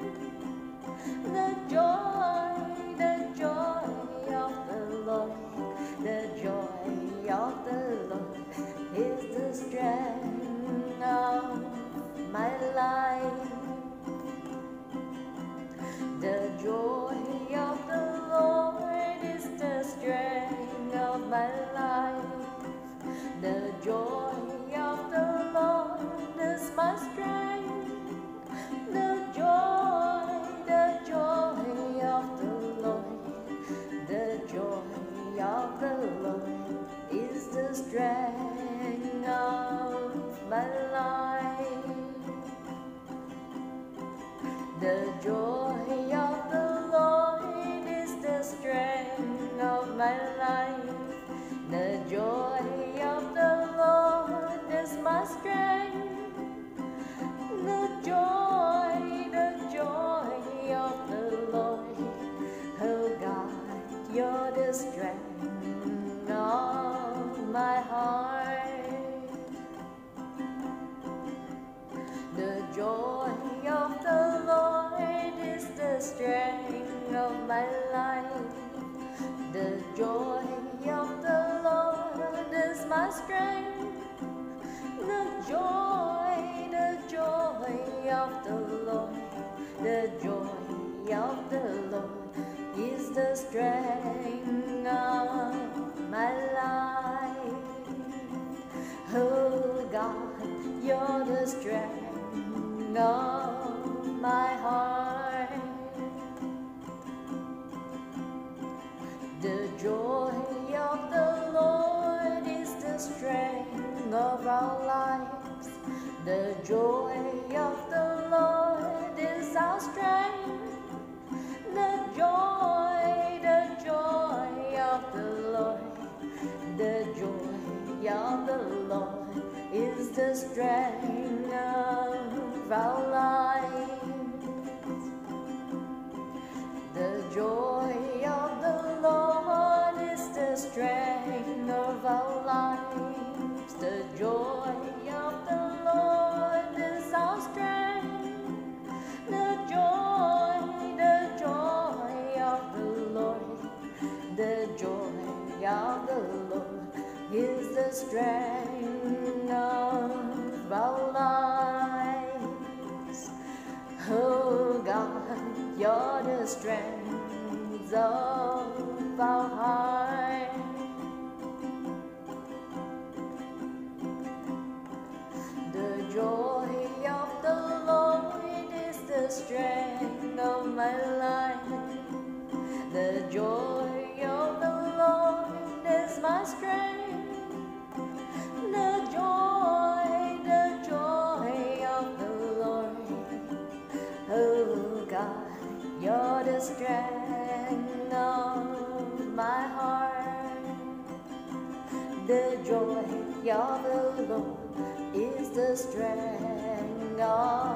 The joy, the joy of the Lord, the joy of the Lord is the strength of my life. The joy of the Lord is the strength of my life. The joy the strength of my heart. The joy of the Lord is the strength of my life. The joy of the Lord is my strength. The joy, the joy of the Lord, the joy of the Lord is the strength our lives. The joy of the Lord is our strength. The joy, the joy of the Lord, the joy of the Lord is the strength of our lives. The joy strength of our lives. Oh God, you're the strength of The joy of the Lord is the strength of